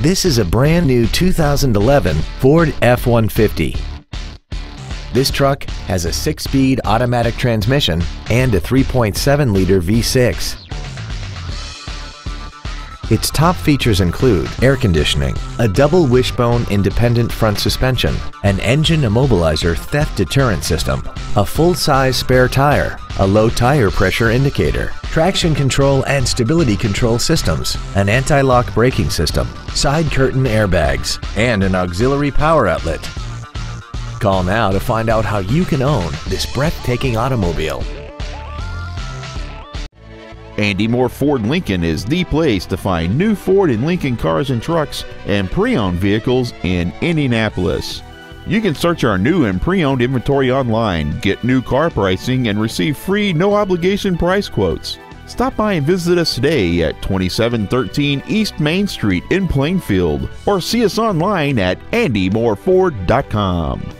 This is a brand new 2011 Ford F-150. This truck has a six-speed automatic transmission and a 3.7-liter V6. Its top features include air conditioning, a double wishbone independent front suspension, an engine immobilizer theft deterrent system, a full-size spare tire, a low tire pressure indicator, traction control and stability control systems, an anti-lock braking system, side curtain airbags, and an auxiliary power outlet. Call now to find out how you can own this breathtaking automobile. Andy Mohr Ford Lincoln is the place to find new Ford and Lincoln cars and trucks and pre owned vehicles in Indianapolis. You can search our new and pre owned inventory online, get new car pricing, and receive free no obligation price quotes. Stop by and visit us today at 2713 East Main Street in Plainfield or see us online at andymohrford.com.